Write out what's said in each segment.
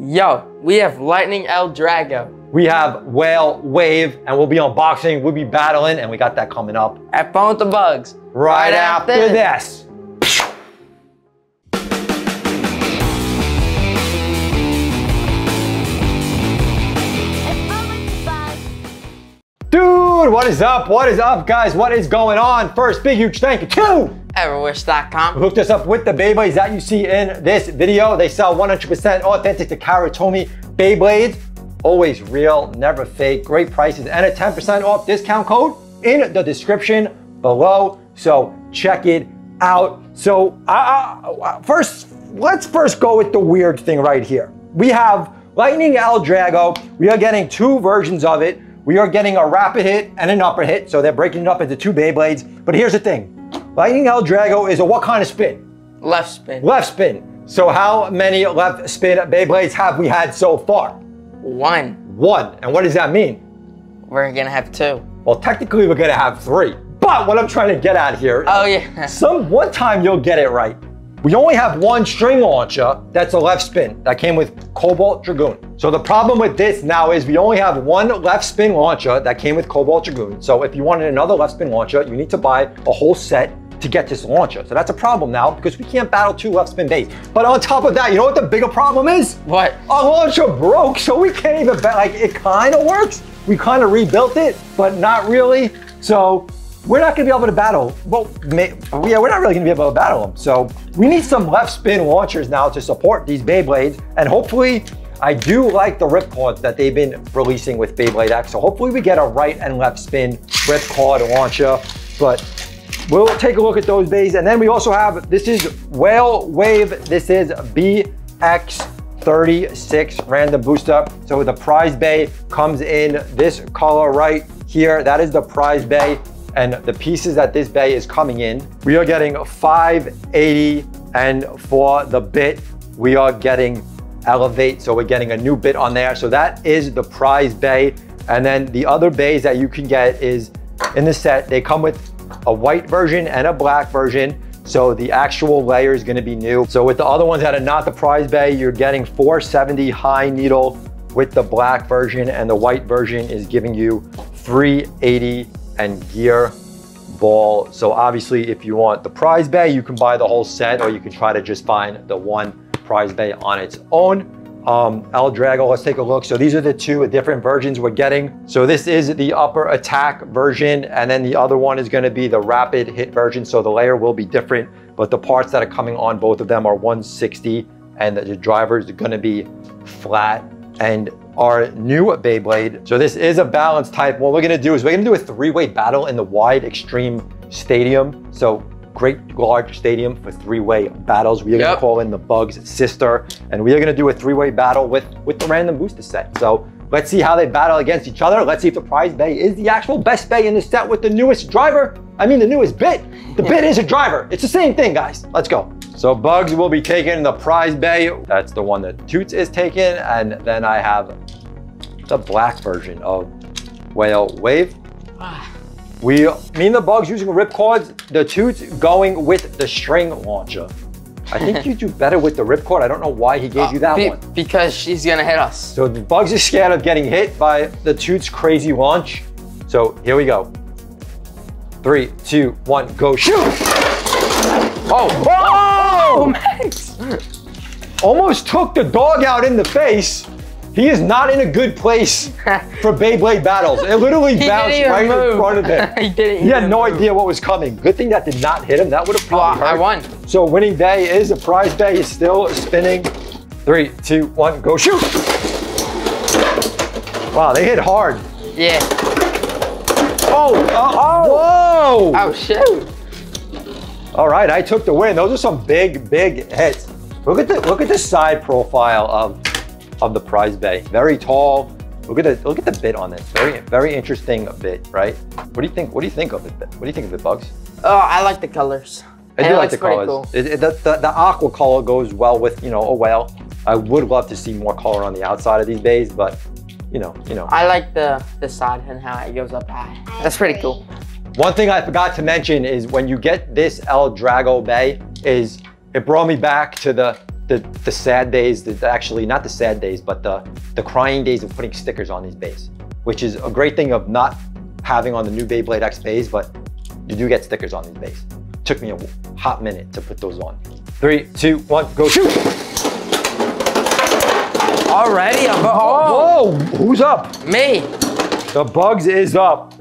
Yo, we have Lightning L-Drago. We have Whale Wave, and we'll be unboxing, we'll be battling, and we got that coming up At Fun with the Bugs. right, after, this. Dude, what is up? What is up, guys? What is going on? First, big huge thank you to Everwish.com. hooked us up with the Beyblades that you see in this video. They sell 100% authentic Takara Tomy Beyblades. Always real, never fake, great prices, and a 10% off discount code in the description below. So check it out. So uh, uh, first, let's first go with the weird thing right here. We have Lightning L-Drago. We are getting two versions of it. We are getting a rapid hit and an upper hit. So they're breaking it up into two Beyblades. But here's the thing. Lightning L-Drago is a what kind of spin? Left spin. Left spin. So how many left spin Beyblades have we had so far? One. One. And what does that mean? We're gonna have two. Well, technically we're gonna have three. But what I'm trying to get at here, Oh yeah. some one time you'll get it right. We only have one string launcher that's a left spin that came with Cobalt Dragoon. So the problem with this now is we only have one left spin launcher that came with Cobalt Dragoon. So if you wanted another left spin launcher, you need to buy a whole set to get this launcher. So that's a problem now because we can't battle two left spin days. But on top of that, you know what the bigger problem is? What? Our launcher broke, so we can't even. Like it kind of works. We kind of rebuilt it, but not really. So we're not gonna be able to battle. Well, may, yeah, we're not really gonna be able to battle them. So we need some left spin launchers now to support these Beyblades, and hopefully. I do like the ripcords that they've been releasing with Beyblade X. So hopefully we get a right and left spin ripcord launcher. But We'll take a look at those bays. And then we also have, this is Whale Wave. This is BX36 random boost up. So the prize bay comes in this color right here. That is the prize bay. And the pieces that this bay is coming in, we are getting 580. And for the bit, we are getting Elevate. So we're getting a new bit on there. So that is the prize bay. And then the other bays that you can get is in the set, they come with a white version and a black version. So the actual layer is gonna be new. So with the other ones that are not the prize bay, you're getting 470 high needle with the black version and the white version is giving you 380 and gear ball. So obviously if you want the prize bay, you can buy the whole set or you can try to just find the one prize bay on its own um, L-Drago. Let's take a look. So these are the two different versions we're getting. So this is the upper attack version, and then the other one is gonna be the rapid hit version. So the layer will be different, but the parts that are coming on both of them are 160, and the driver is gonna be flat. And our new Beyblade, so this is a balance type. What we're gonna do is we're gonna do a three-way battle in the wide extreme stadium. So great large stadium for three-way battles. We are Yep. gonna call in the Bugs sister, and we are gonna do a three-way battle with, with the random booster set. So let's see how they battle against each other. Let's see if the prize bay is the actual best bay in the set with the newest driver. I mean, the newest bit. The bit is a driver. It's the same thing, guys. Let's go. So Bugs will be taking the prize bay. That's the one that Toots is taking. And then I have the black version of Whale Wave. Ah. We, me and the Bugs using ripcords, the Toots going with the string launcher. I think you do better with the ripcord. I don't know why he gave uh, you that Be- one. because she's gonna hit us. So the Bugs is scared of getting hit by the Toots crazy launch. So here we go. Three, two, one, go shoot! Oh, oh! oh! Max! Almost took the dog out in the face. He is not in a good place for Beyblade battles. It literally bounced right in front of him. he didn't. He had no move. idea what was coming. Good thing that did not hit him. That would have Well, probably I won. So winning bay is a prize bay is still spinning. Three, two, one, go shoot! Wow, they hit hard. Yeah. Oh, uh, whoa! Oh shoot. All right, I took the win. Those are some big, big hits. Look at the look at the side profile of of the prize bay. Very tall. Look at the look at the bit on this. Very very interesting bit, right? What do you think? What do you think of it? What do you think of it, Bugs? Oh, I like the colors. I do like the colors. cool. It- it- the, the, the aqua color goes well with you know oh, a whale. I would love to see more color on the outside of these bays, but you know, you know. I like the the side and how it goes up high. That's pretty cool. One thing I forgot to mention is when you get this L-Drago Bay, is it brought me back to the the, the sad days, the, actually not the sad days, but the, the crying days of putting stickers on these bays, which is a great thing of not having on the new Beyblade X bays, but you do get stickers on these bays. Took me a hot minute to put those on. Three, two, one, go shoot! Already? I'm oh, Whoa, who's up? me. The Bugs is up.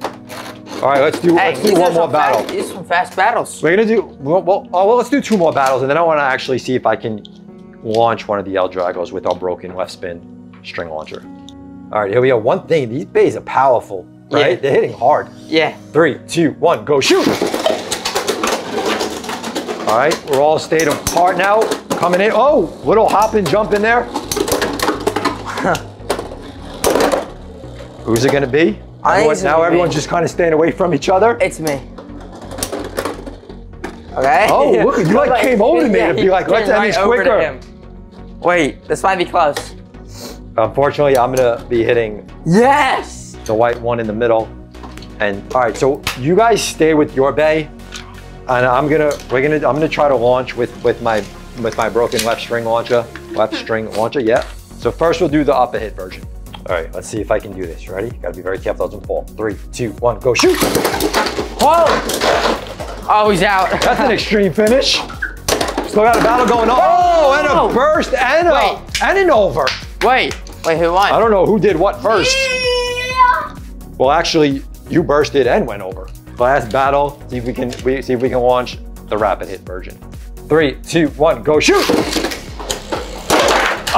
All right, let's do, Hey, let's do one more battle. Fast, these are some fast battles. We're gonna do, well, well, oh, well, let's do two more battles and then I wanna actually see if I can launch one of the L-Dragos with our broken left spin string launcher. All right, here we go. One thing, these bays are powerful, right? Yeah. They're hitting hard. Yeah. Three, two, one, go shoot. All right, we're all stayed apart now. Coming in, oh, little hop and jump in there. Who's it gonna be? I Everyone- now be everyone's me. just kind of staying away from each other. It's me. Okay. Oh, look, you like came over to me to be like, let's end this quicker. Wait, this might be close. Unfortunately, I'm gonna be hitting Yes. the white one in the middle. And all right, so you guys stay with your bay, and I'm gonna we're gonna I'm gonna try to launch with with my with my broken left string launcher, left hmm. string launcher. Yeah. So first we'll do the upper hit version. All right, let's see if I can do this. You ready? Gotta be very careful, doesn't fall. Three, two, one, go shoot! Whoa. Oh, he's out. That's an extreme finish. Still got a battle going on. Oh, oh and a oh. burst and a Wait. and an over. Wait. Wait. Who won? I don't know who did what first. Well, actually, you bursted and went over. Last battle. See if we can we, see if we can launch the rapid hit version. Three, two, one, go shoot!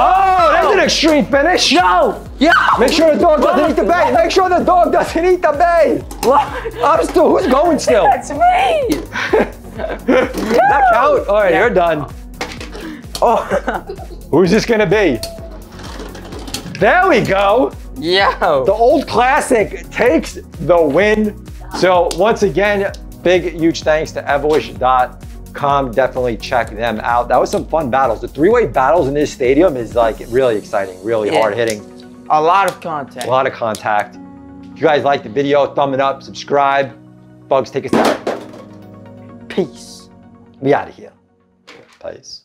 Oh, that's an extreme finish. No. Yeah. Make sure the dog doesn't eat the bay. Make sure the dog doesn't eat the bay. What? I'm still. Who's going still? That's me. That count? All right, you're done. Oh. Who's this gonna be? There we go. Yo. The old classic takes the win. So once again, big huge thanks to Everwish.com. Definitely check them out. That was some fun battles. The three-way battles in this stadium is like really exciting, really Yeah. hard hitting, A lot of contact. a lot of contact. If you guys like the video, thumb it up, subscribe. Bugs, take us out. Peace. We out of here. Peace.